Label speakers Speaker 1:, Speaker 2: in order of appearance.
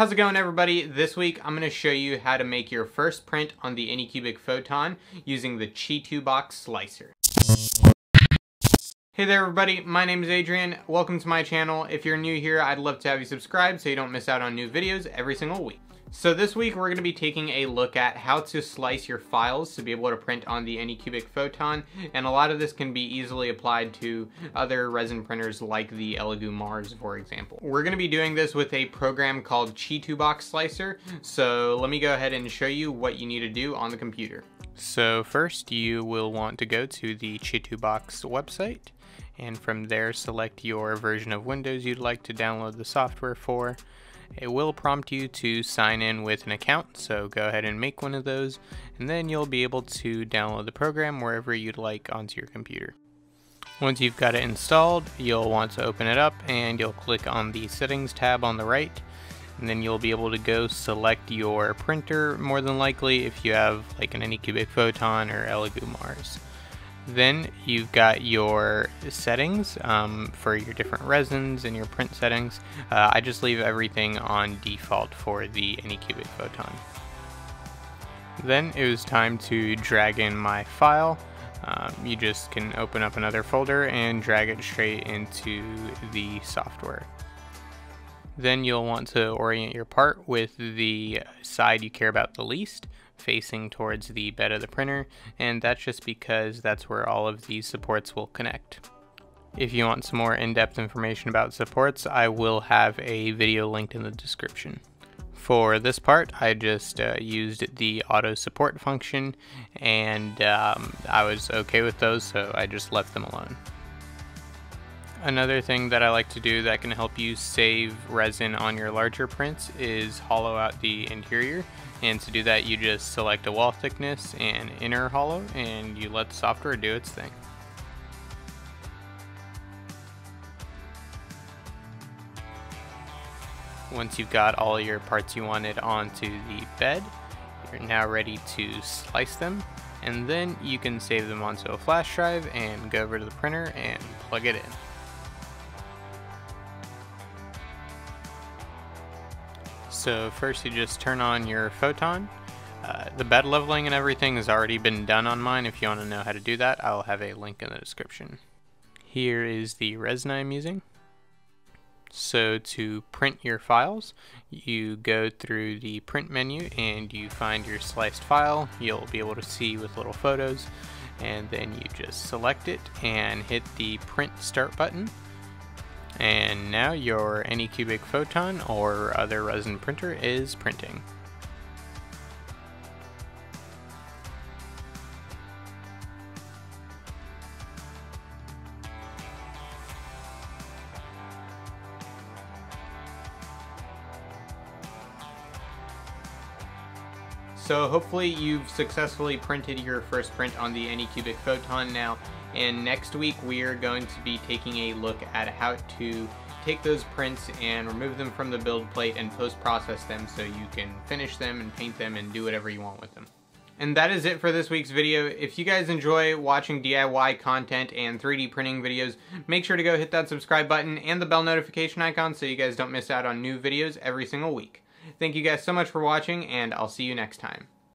Speaker 1: How's it going everybody? This week I'm going to show you how to make your first print on the Anycubic Photon using the ChiTuBox Slicer. Hey there everybody, my name is Adrian. Welcome to my channel. If you're new here, I'd love to have you subscribe so you don't miss out on new videos every single week. So this week we're going to be taking a look at how to slice your files to be able to print on the Anycubic Photon and a lot of this can be easily applied to other resin printers like the Elegoo Mars for example. We're going to be doing this with a program called ChiTuBox Slicer so let me go ahead and show you what you need to do on the computer. So first you will want to go to the ChiTuBox website and from there select your version of Windows you'd like to download the software for it will prompt you to sign in with an account, so go ahead and make one of those, and then you'll be able to download the program wherever you'd like onto your computer. Once you've got it installed, you'll want to open it up and you'll click on the settings tab on the right, and then you'll be able to go select your printer, more than likely if you have like an Anycubic Photon or Elegoo Mars. Then you've got your settings um, for your different resins and your print settings. Uh, I just leave everything on default for the Anycubic Photon. Then it was time to drag in my file. Um, you just can open up another folder and drag it straight into the software. Then you'll want to orient your part with the side you care about the least facing towards the bed of the printer, and that's just because that's where all of these supports will connect. If you want some more in-depth information about supports, I will have a video linked in the description. For this part, I just uh, used the auto support function, and um, I was okay with those, so I just left them alone. Another thing that I like to do that can help you save resin on your larger prints is hollow out the interior. And to do that, you just select a wall thickness and inner hollow, and you let the software do its thing. Once you've got all your parts you wanted onto the bed, you're now ready to slice them, and then you can save them onto a flash drive and go over to the printer and plug it in. So first you just turn on your photon. Uh, the bed leveling and everything has already been done on mine. If you want to know how to do that, I'll have a link in the description. Here is the resin I'm using. So to print your files, you go through the print menu and you find your sliced file. You'll be able to see with little photos and then you just select it and hit the print start button and now your Anycubic Photon or other resin printer is printing. So hopefully you've successfully printed your first print on the Anycubic Photon now and next week we are going to be taking a look at how to take those prints and remove them from the build plate and post-process them so you can finish them and paint them and do whatever you want with them. And that is it for this week's video. If you guys enjoy watching DIY content and 3D printing videos, make sure to go hit that subscribe button and the bell notification icon so you guys don't miss out on new videos every single week. Thank you guys so much for watching and I'll see you next time.